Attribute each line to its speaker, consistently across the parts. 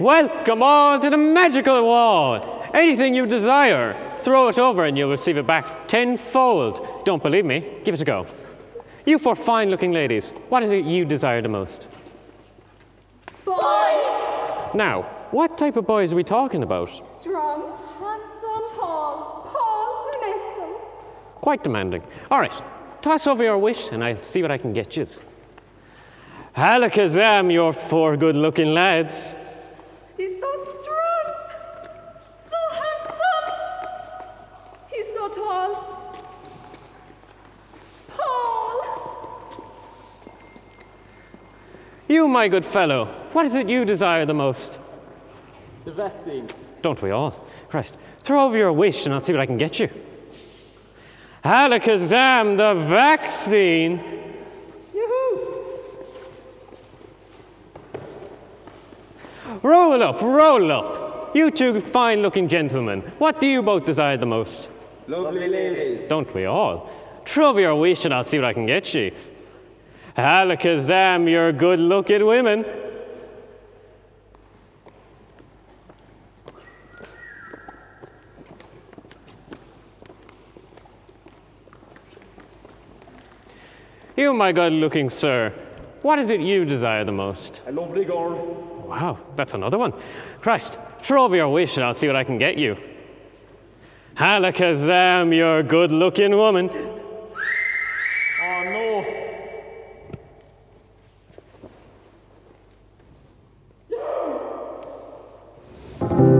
Speaker 1: welcome all to the magical wall. Anything you desire, throw it over and you'll receive it back tenfold. Don't believe me? Give it a go. You four fine looking ladies, what is it you desire the most?
Speaker 2: Boys!
Speaker 1: Now, what type of boys are we talking about?
Speaker 2: Strong, handsome, tall, Paul, Unesco.
Speaker 1: Quite demanding. All right, toss over your wish and I'll see what I can get you. Alakazam, your four good looking lads. My good fellow, what is it you desire the most?
Speaker 3: The vaccine.
Speaker 1: Don't we all? Christ, throw over your wish and I'll see what I can get you. Alakazam, the vaccine.
Speaker 2: Yoo-hoo!
Speaker 1: Roll up, roll up. You two fine looking gentlemen, what do you both desire the most?
Speaker 3: Lovely ladies.
Speaker 1: Don't we all? Throw over your wish and I'll see what I can get you. Alakazam, you're good looking women. You, my good looking sir, what is it you desire the most?
Speaker 3: A lovely girl.
Speaker 1: Wow, that's another one. Christ, throw over your wish and I'll see what I can get you. Alakazam, you're a good looking woman.
Speaker 3: Oh no.
Speaker 2: My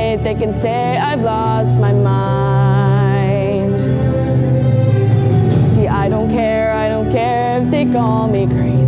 Speaker 4: can say I've lost my mind. See, I don't care, I don't care if they call me crazy.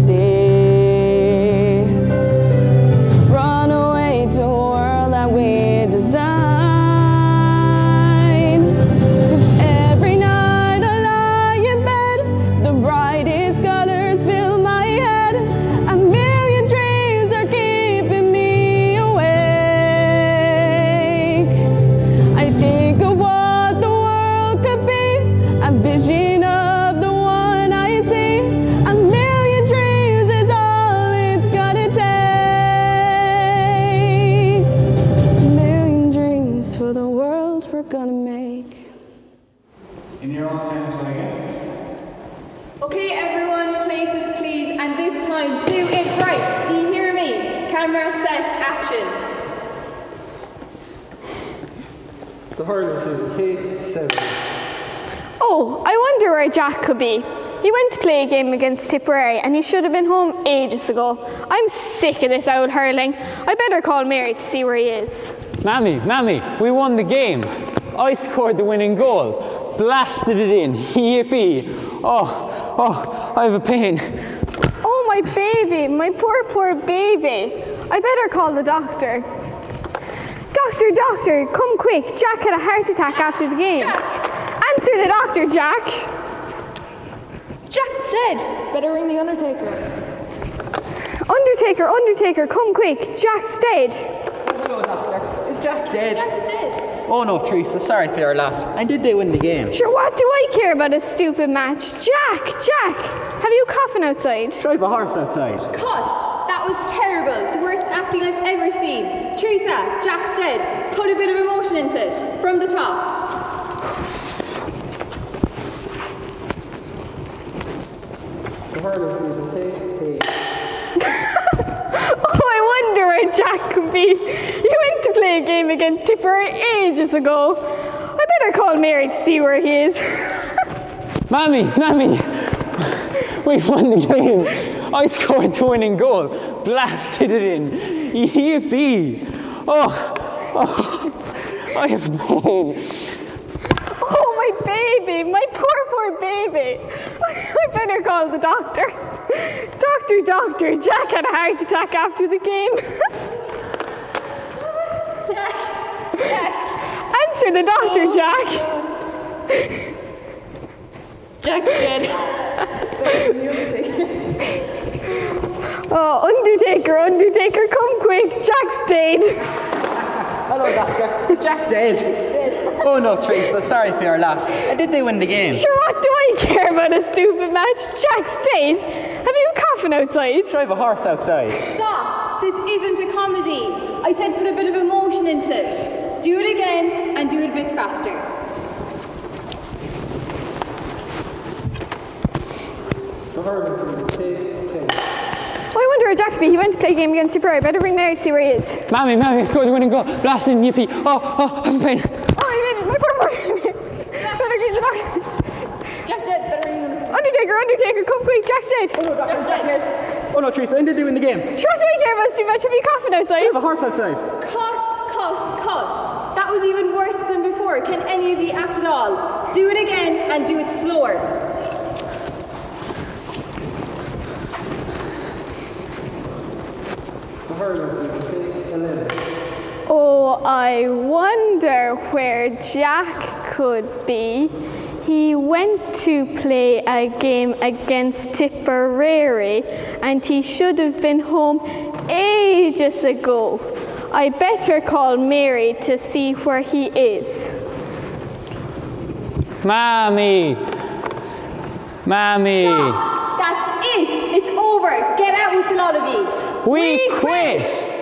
Speaker 2: Camera set, action.
Speaker 3: The hurling season K7.
Speaker 5: Oh, I wonder where Jack could be. He went to play a game against Tipperary and he should have been home ages ago. I'm sick of this old hurling. I better call Mary to see where he is.
Speaker 6: Mammy, Mammy, we won the game. I scored the winning goal. Blasted it in. Yippee. Oh, oh, I have a pain.
Speaker 5: My baby, my poor, poor baby. I better call the doctor. Doctor, doctor, come quick. Jack had a heart attack after the game. Answer the doctor, Jack.
Speaker 2: Jack's dead. Better ring the Undertaker.
Speaker 5: Undertaker, Undertaker, come quick. Jack's dead.
Speaker 7: Hello, Doctor. Is Jack dead?
Speaker 2: Jack's dead.
Speaker 7: Oh no, Teresa, sorry for your loss. And did they win the game?
Speaker 5: Sure, what do I care about a stupid match? Jack, Jack, have you coughing outside?
Speaker 7: Drive a horse outside.
Speaker 2: Cut. That was terrible. The worst acting I've ever seen. Teresa, Jack's dead. Put a bit of emotion into it. From the top.
Speaker 3: The hurling season K8. Eh? Eh.
Speaker 5: Oh, I wonder where Jack could be. He went to play a game against Tipperary ages ago. I better call Mary to see where he is.
Speaker 6: Mammy, Mammy, we've won the game. I scored the winning goal. Blasted it in. Yippee. Oh, oh, I have pain.
Speaker 5: Oh, my baby, my poor, poor baby. I better call the doctor. Doctor, doctor, Jack had a heart attack after the game. Answer the doctor, Jack.
Speaker 2: Jack's dead.
Speaker 5: Oh, Undertaker, Undertaker, come quick. Jack's dead.
Speaker 7: Hello, Doctor. Is Jack dead? Oh no, Teresa, sorry for your loss. And did they win the game?
Speaker 5: Sure, what do I care about a stupid match? Jack's dead. Have you coughing outside?
Speaker 7: Drive a horse outside.
Speaker 2: Stop. This isn't a comedy. I said put a bit of emotion into it. Do it again and do it a bit faster.
Speaker 3: The hurling season K10.
Speaker 5: Oh, I wonder where Jack could be. He went to play a game against Tipperary. Better ring Mary to see where he is.
Speaker 6: Mammy, Mammy, scored the winning goal. Blasted in. Yippee. Oh, oh, I'm in pain.
Speaker 5: Oh, my baby, my poor, poor baby. Better get the doctor.
Speaker 2: Jack's dead. Better ring the
Speaker 5: Undertaker, Undertaker, come quick. Jack's dead.
Speaker 2: Jack's dead.
Speaker 7: Oh no, Teresa, and did they win the game?
Speaker 5: Sure, what do I care about stupid match? Have you coughing outside?
Speaker 7: Drive a horse outside.
Speaker 2: Cut, cut, cut. That was even worse than before. Can any of you act at all? Do it again and do it slower.
Speaker 3: The hurling season K11.
Speaker 5: Oh, I wonder where Jack could be. He went to play a game against Tipperary and he should have been home ages ago. I better call Mary to see where he is.
Speaker 6: Mammy. Mammy.
Speaker 2: That's it. It's over. Get out with the lot of you.
Speaker 6: We quit.
Speaker 8: Don't